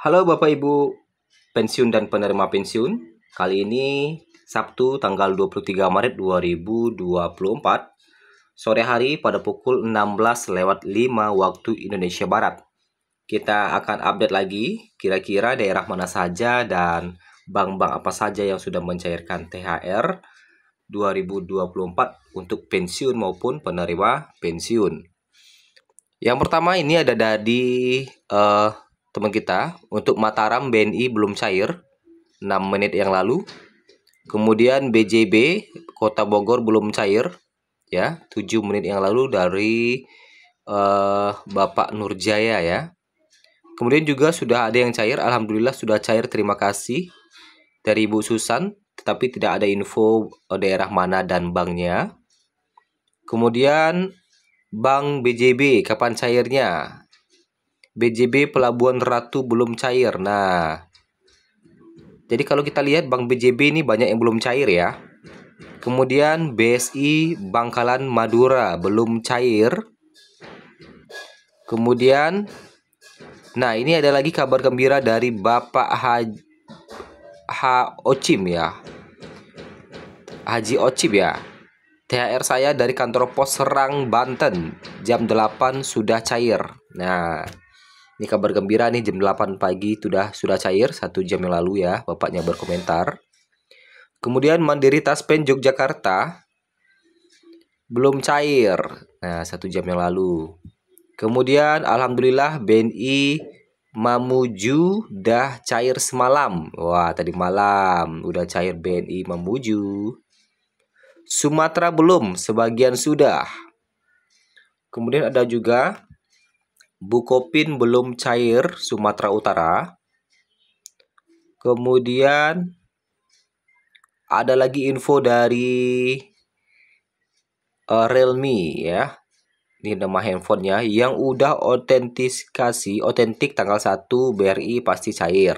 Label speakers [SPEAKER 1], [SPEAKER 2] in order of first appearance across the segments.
[SPEAKER 1] Halo Bapak Ibu pensiun dan penerima pensiun. Kali ini Sabtu tanggal 23 Maret 2024 sore hari pada pukul 16 lewat 5 waktu Indonesia Barat. Kita akan update lagi kira-kira daerah mana saja dan bank-bank apa saja yang sudah mencairkan THR 2024 untuk pensiun maupun penerima pensiun. Yang pertama ini ada dari uh, teman kita untuk Mataram BNI belum cair 6 menit yang lalu. Kemudian BJB Kota Bogor belum cair ya 7 menit yang lalu dari uh, Bapak Nurjaya ya. Kemudian juga sudah ada yang cair, alhamdulillah sudah cair. Terima kasih dari Ibu Susan, tetapi tidak ada info eh, daerah mana dan banknya. Kemudian Bank BJB kapan cairnya? BJB Pelabuhan Ratu belum cair. Nah, jadi kalau kita lihat Bank BJB ini banyak yang belum cair ya. Kemudian BSI Bangkalan Madura belum cair. Kemudian Nah, ini ada lagi kabar gembira dari Bapak Haji Ha Ocim ya. Haji Ocim ya. THR saya dari kantor pos Serang Banten jam 8 sudah cair. Nah, ini kabar gembira nih jam 8 pagi sudah sudah cair satu jam yang lalu ya bapaknya berkomentar. Kemudian Mandiri Taspen Yogyakarta belum cair. Nah, satu jam yang lalu. Kemudian alhamdulillah BNI Mamuju dah cair semalam. Wah, tadi malam udah cair BNI Mamuju. Sumatera belum, sebagian sudah. Kemudian ada juga Bukopin belum cair Sumatera Utara. Kemudian ada lagi info dari uh, Realme ya. Ini nama handphonenya yang udah otentikasi otentik tanggal 1 BRI pasti cair.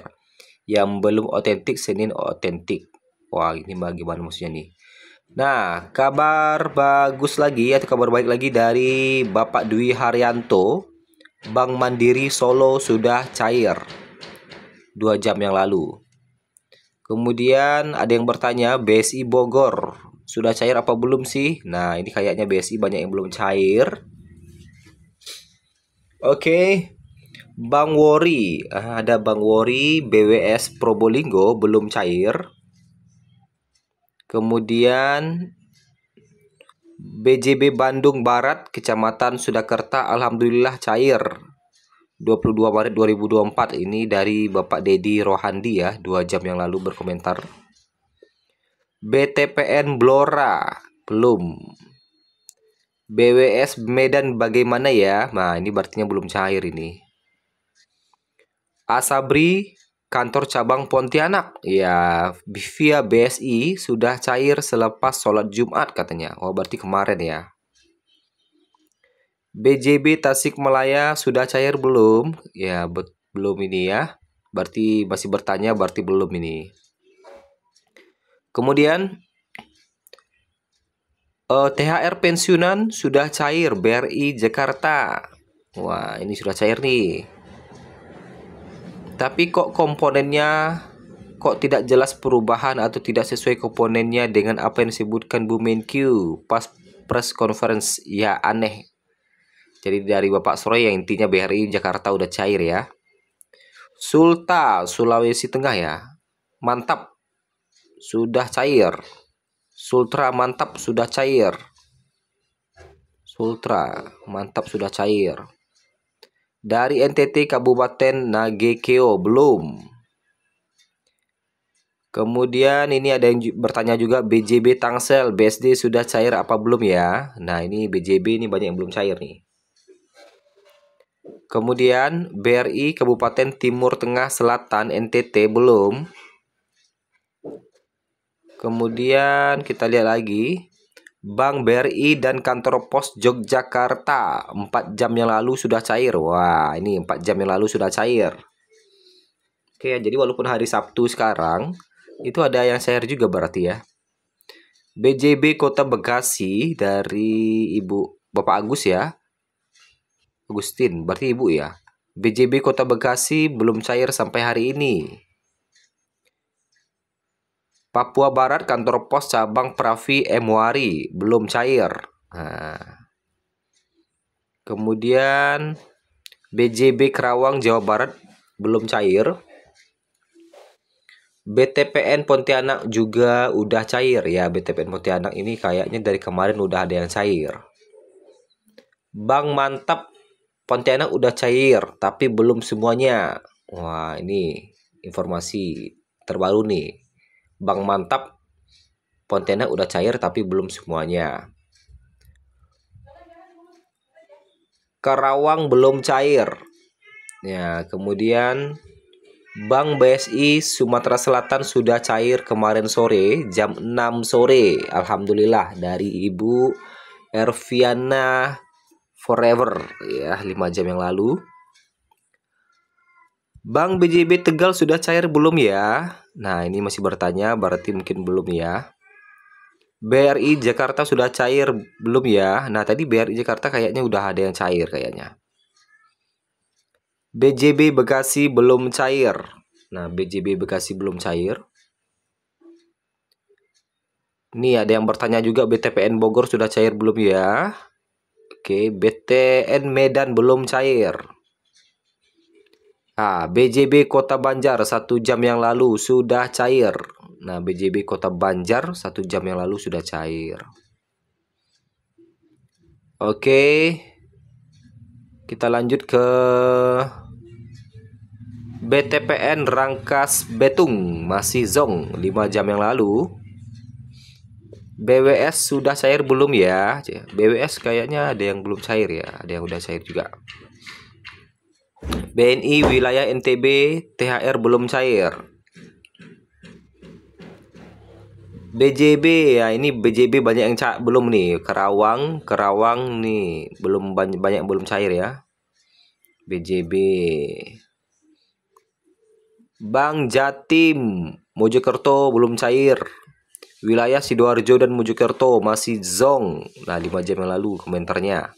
[SPEAKER 1] Yang belum otentik Senin otentik. Wah, ini bagaimana maksudnya nih? Nah, kabar bagus lagi atau kabar baik lagi dari Bapak Dwi Haryanto Bank Mandiri Solo sudah cair dua jam yang lalu. Kemudian ada yang bertanya BSI Bogor sudah cair apa belum sih? Nah ini kayaknya BSI banyak yang belum cair. Oke, okay. Bang Wori ah, ada Bang Wori BWS Probolinggo belum cair. Kemudian BJB Bandung Barat, Kecamatan Sudakerta, Alhamdulillah cair. 22 Maret 2024 ini dari Bapak Dedi Rohandi ya, dua jam yang lalu berkomentar. BTPN Blora, belum. BWS Medan bagaimana ya? Nah, ini berarti belum cair ini. Asabri kantor cabang Pontianak. Ya, via BSI sudah cair selepas sholat Jumat katanya. Oh, berarti kemarin ya. BJB Tasikmalaya sudah cair belum? Ya, belum ini ya. Berarti masih bertanya, berarti belum ini. Kemudian uh, eh, THR pensiunan sudah cair BRI Jakarta. Wah, ini sudah cair nih. Tapi kok komponennya kok tidak jelas perubahan atau tidak sesuai komponennya dengan apa yang disebutkan Bu Menkyu pas press conference ya aneh. Jadi dari Bapak Sore yang intinya BRI Jakarta udah cair ya. Sulta Sulawesi Tengah ya. Mantap. Sudah cair. Sultra mantap sudah cair. Sultra mantap sudah cair. Dari NTT Kabupaten Nagekeo belum. Kemudian ini ada yang bertanya juga BJB Tangsel BSD sudah cair apa belum ya? Nah ini BJB ini banyak yang belum cair nih. Kemudian BRI Kabupaten Timur Tengah Selatan NTT belum. Kemudian kita lihat lagi Bank BRI dan kantor pos Yogyakarta 4 jam yang lalu sudah cair. Wah, ini 4 jam yang lalu sudah cair. Oke, jadi walaupun hari Sabtu sekarang itu ada yang cair juga berarti ya. BJB Kota Bekasi dari Ibu Bapak Agus ya. Agustin, berarti Ibu ya. BJB Kota Bekasi belum cair sampai hari ini. Papua Barat kantor pos cabang Pravi Emuari belum cair. Nah. Kemudian BJB Kerawang Jawa Barat belum cair. BTPN Pontianak juga udah cair ya. BTPN Pontianak ini kayaknya dari kemarin udah ada yang cair. Bang Mantap Pontianak udah cair, tapi belum semuanya. Wah, ini informasi terbaru nih. Bang Mantap Pontianak udah cair, tapi belum semuanya. Karawang belum cair. Ya, kemudian Bank BSI Sumatera Selatan sudah cair kemarin sore jam 6 sore. Alhamdulillah dari Ibu Erviana Forever ya 5 jam yang lalu. Bank BJB Tegal sudah cair belum ya? Nah, ini masih bertanya, berarti mungkin belum ya. BRI Jakarta sudah cair belum ya? Nah, tadi BRI Jakarta kayaknya udah ada yang cair kayaknya. BJB Bekasi belum cair. Nah, BJB Bekasi belum cair. Nih ada yang bertanya juga BTPN Bogor sudah cair belum ya? Oke, BTN Medan belum cair. Ah, BJB Kota Banjar satu jam yang lalu sudah cair. Nah, BJB Kota Banjar satu jam yang lalu sudah cair. Oke, kita lanjut ke BTPN Rangkas Betung masih zong 5 jam yang lalu. BWS sudah cair belum ya? BWS kayaknya ada yang belum cair ya, ada yang udah cair juga. BNI wilayah NTB THR belum cair. BJB ya ini BJB banyak yang cak belum nih Kerawang Kerawang nih belum banyak banyak belum cair ya BJB Bang Jatim Mojokerto belum cair Wilayah Sidoarjo dan Mojokerto masih zong. Nah, 5 jam yang lalu komentarnya.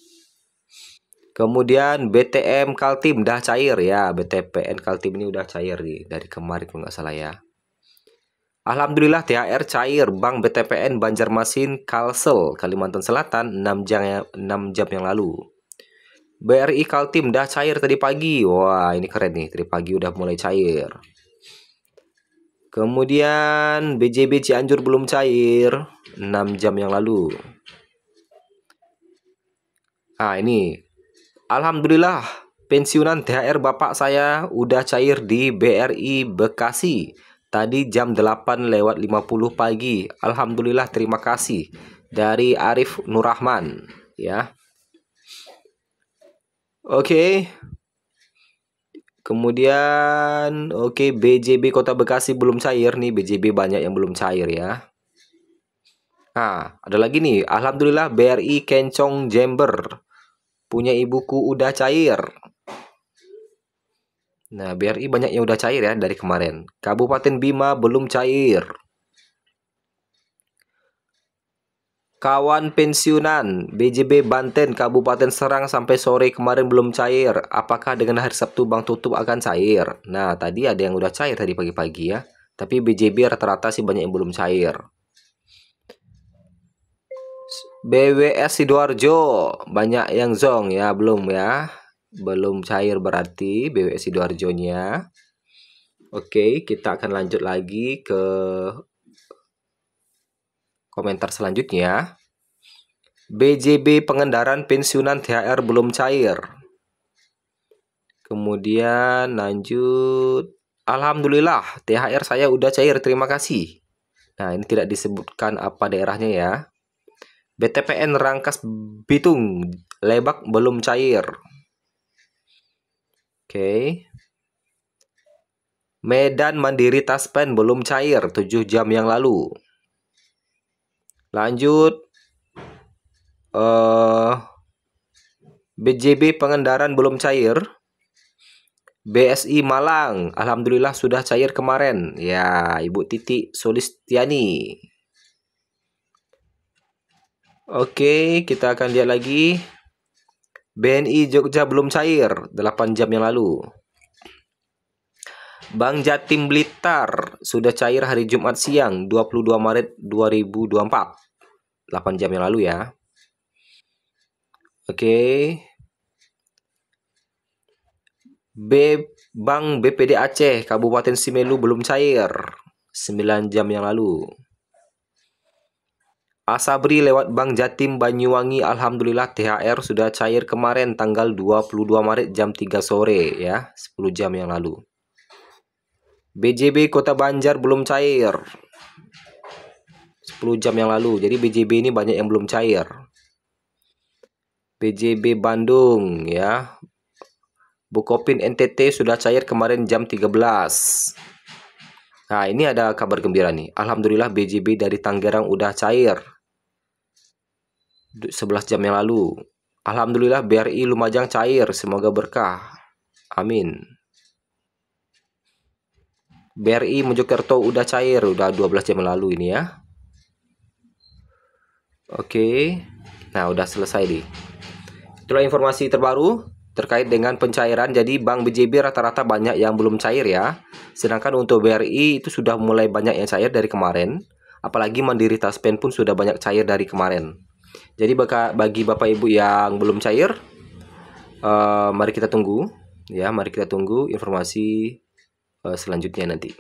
[SPEAKER 1] Kemudian BTM Kaltim dah cair ya. BTPN Kaltim ini udah cair nih dari kemarin kalau nggak salah ya. Alhamdulillah THR cair Bank BTPN Banjarmasin Kalsel Kalimantan Selatan 6 jam 6 jam yang lalu. BRI Kaltim dah cair tadi pagi. Wah, ini keren nih. Tadi pagi udah mulai cair. Kemudian BJB Cianjur belum cair 6 jam yang lalu. Ah ini Alhamdulillah pensiunan THR bapak saya udah cair di BRI Bekasi. Tadi jam 8 lewat 50 pagi. Alhamdulillah terima kasih dari Arif Nurrahman ya. Oke. Kemudian oke BJB Kota Bekasi belum cair nih, BJB banyak yang belum cair ya. Nah, ada lagi nih. Alhamdulillah BRI Kencong Jember punya ibuku udah cair. Nah, BRI banyak yang udah cair ya dari kemarin. Kabupaten Bima belum cair. Kawan pensiunan BJB Banten Kabupaten Serang sampai sore kemarin belum cair. Apakah dengan hari Sabtu Bang tutup akan cair? Nah, tadi ada yang udah cair tadi pagi-pagi ya. Tapi BJB rata-rata sih banyak yang belum cair. BWS Sidoarjo banyak yang zong ya, belum ya. Belum cair berarti BWS Sidoarjo-nya. Oke, kita akan lanjut lagi ke Komentar selanjutnya, BJB pengendaraan pensiunan THR belum cair. Kemudian lanjut, Alhamdulillah THR saya udah cair, terima kasih. Nah ini tidak disebutkan apa daerahnya ya. BTPN Rangkas Bitung Lebak belum cair. Oke. Medan Mandiri Taspen belum cair 7 jam yang lalu. Lanjut. Uh, eh, BJB pengendaraan belum cair. BSI Malang, alhamdulillah sudah cair kemarin. Ya, Ibu Titi Solistiani. Oke, kita akan lihat lagi. BNI Jogja belum cair 8 jam yang lalu. Bank Jatim Blitar sudah cair hari Jumat siang 22 Maret 2024. 8 jam yang lalu ya. Oke. B Bank BPD Aceh Kabupaten Simelu belum cair 9 jam yang lalu. Asabri lewat Bank Jatim Banyuwangi. Alhamdulillah THR sudah cair kemarin tanggal 22 Maret jam 3 sore ya 10 jam yang lalu. BJB Kota Banjar belum cair. 10 jam yang lalu. Jadi BJB ini banyak yang belum cair. BJB Bandung ya. Bukopin NTT sudah cair kemarin jam 13 Nah ini ada kabar gembira nih. Alhamdulillah BJB dari Tangerang udah cair 11 jam yang lalu. Alhamdulillah BRI Lumajang cair, semoga berkah. Amin. BRI Mojokerto udah cair, udah 12 jam yang lalu ini ya. Oke. Nah, udah selesai nih. Itulah informasi terbaru terkait dengan pencairan. Jadi Bank BJB rata-rata banyak yang belum cair ya. Sedangkan untuk BRI itu sudah mulai banyak yang cair dari kemarin. Apalagi Mandiri Taspen pun sudah banyak cair dari kemarin. Jadi bagi Bapak Ibu yang belum cair, uh, mari kita tunggu ya, mari kita tunggu informasi uh, selanjutnya nanti.